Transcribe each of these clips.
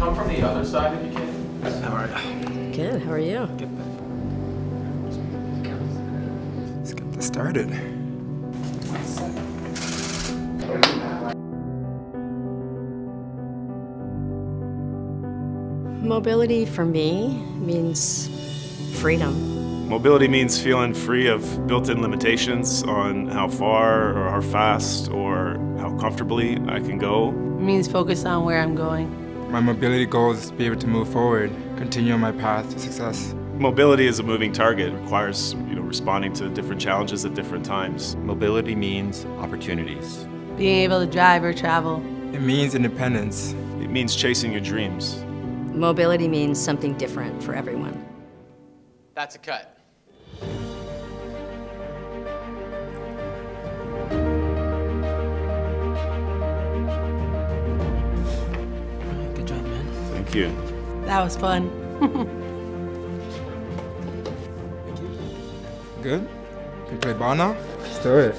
come from the other side if you can. How are you? Good, how are you? Good. Let's get this started. Mobility for me means freedom. Mobility means feeling free of built-in limitations on how far or how fast or how comfortably I can go. It means focus on where I'm going. My mobility goal is to be able to move forward, continue on my path to success. Mobility is a moving target. It requires you know, responding to different challenges at different times. Mobility means opportunities. Being able to drive or travel. It means independence. It means chasing your dreams. Mobility means something different for everyone. That's a cut. Thank you. That was fun. Good? Can play ball now? Let's do it.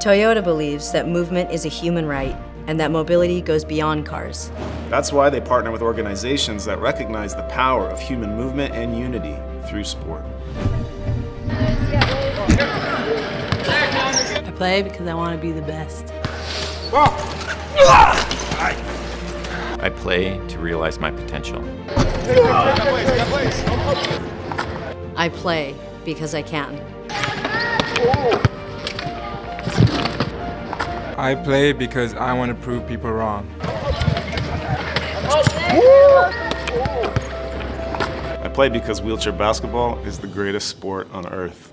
Toyota believes that movement is a human right and that mobility goes beyond cars. That's why they partner with organizations that recognize the power of human movement and unity through sport. I play because I want to be the best. I play to realize my potential. I play because I can. I play because I want to prove people wrong. I play because wheelchair basketball is the greatest sport on earth.